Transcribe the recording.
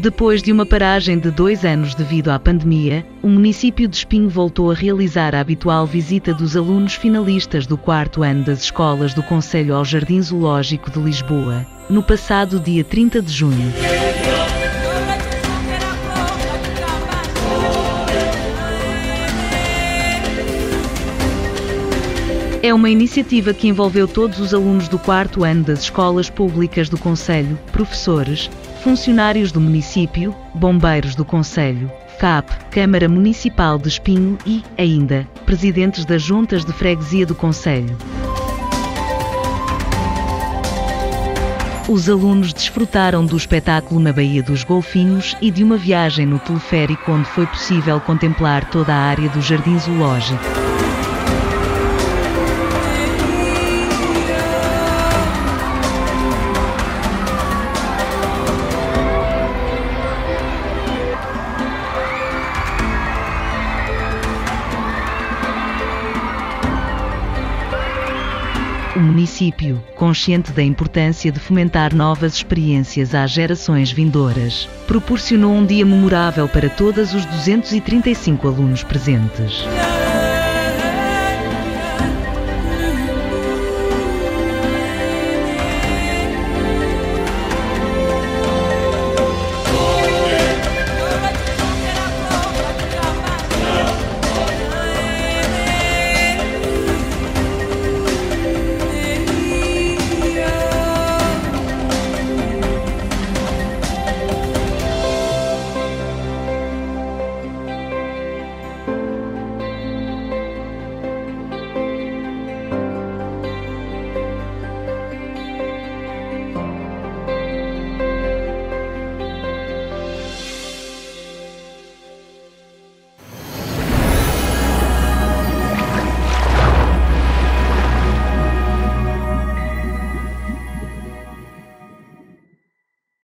Depois de uma paragem de dois anos devido à pandemia, o município de Espinho voltou a realizar a habitual visita dos alunos finalistas do quarto ano das escolas do Conselho ao Jardim Zoológico de Lisboa, no passado dia 30 de junho. É uma iniciativa que envolveu todos os alunos do quarto ano das escolas públicas do Conselho, professores, funcionários do município, bombeiros do Conselho, CAP, Câmara Municipal de Espinho e, ainda, presidentes das juntas de freguesia do Conselho. Os alunos desfrutaram do espetáculo na Baía dos Golfinhos e de uma viagem no teleférico onde foi possível contemplar toda a área do Jardim Zoológico. O município, consciente da importância de fomentar novas experiências às gerações vindouras, proporcionou um dia memorável para todos os 235 alunos presentes.